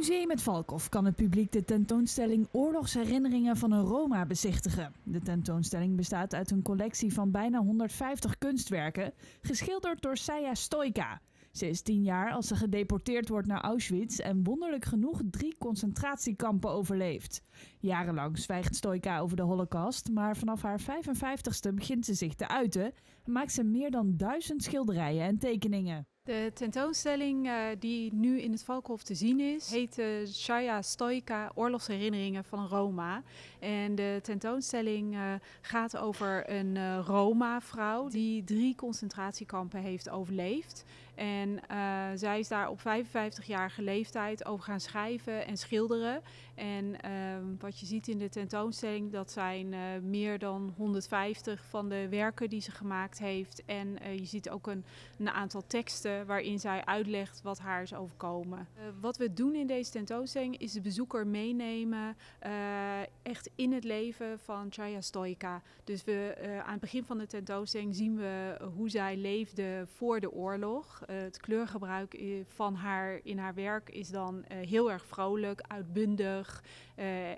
Museum het Valkhof kan het publiek de tentoonstelling Oorlogsherinneringen van een Roma bezichtigen. De tentoonstelling bestaat uit een collectie van bijna 150 kunstwerken, geschilderd door Saya Stoika. Ze is tien jaar als ze gedeporteerd wordt naar Auschwitz en wonderlijk genoeg drie concentratiekampen overleeft. Jarenlang zwijgt Stoika over de Holocaust, maar vanaf haar 55ste begint ze zich te uiten en maakt ze meer dan duizend schilderijen en tekeningen. De tentoonstelling uh, die nu in het Valkhof te zien is, heet uh, Shaya Stoika Oorlogsherinneringen van Roma. En de tentoonstelling uh, gaat over een Roma-vrouw die drie concentratiekampen heeft overleefd. En zij is daar op 55-jarige leeftijd over gaan schrijven en schilderen. En ehm, wat je ziet in de tentoonstelling, dat zijn meer dan 150 van de werken die ze gemaakt heeft. En je ziet ook een, een aantal teksten waarin zij uitlegt wat haar is overkomen. Uh, wat we doen in deze tentoonstelling is de bezoeker meenemen uh, echt in het leven van Chaya Stoika. Dus we, uh, aan het begin van de tentoonstelling zien we hoe zij leefde voor de oorlog. het kleurgebruik van haar in haar werk is dan heel erg vrolijk, uitbundig.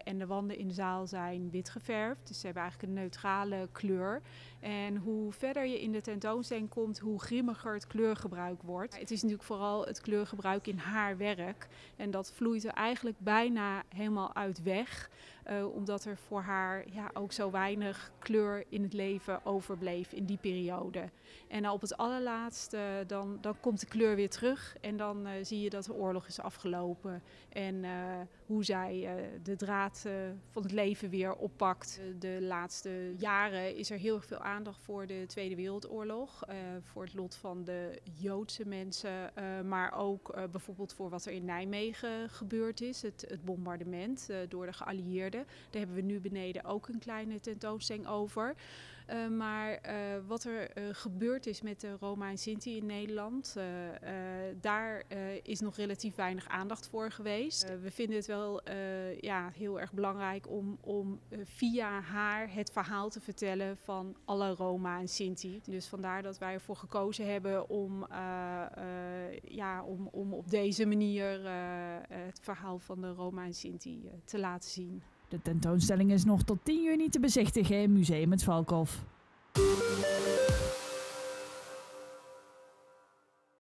en de wanden in de zaal zijn wit geverfd. Dus ze hebben eigenlijk een neutrale kleur. En hoe verder je in de tentoonstelling komt, hoe grimmiger het kleurgebruik Het is natuurlijk vooral het kleurgebruik in haar werk. En dat vloeit er eigenlijk bijna helemaal uit weg. Uh, omdat er voor haar ja, ook zo weinig kleur in het leven overbleef in die periode. En op het allerlaatste, dan, dan komt de kleur weer terug. En dan uh, zie je dat de oorlog is afgelopen. En uh, hoe zij de draad van het leven weer oppakt. De laatste jaren is er heel veel aandacht voor de Tweede Wereldoorlog. voor het lot van de Joodse mensen. maar ook bijvoorbeeld voor wat er in Nijmegen gebeurd is. Het, het bombardement door de geallieerden. Daar hebben we nu beneden ook een kleine tentoonstelling over. Maar wat er gebeurd is met de Roma en Sinti in Nederland, daar is nog relatief weinig aandacht voor geweest. we vinden het wel ja, heel erg belangrijk om, om via haar het verhaal te vertellen van alle Roma en Sinti. Dus vandaar dat wij ervoor gekozen hebben om, ja, om, om op deze manier het verhaal van de Roma en Sinti te laten zien. De tentoonstelling is nog tot 10 juni te bezichtigen in Museum het Valkhof.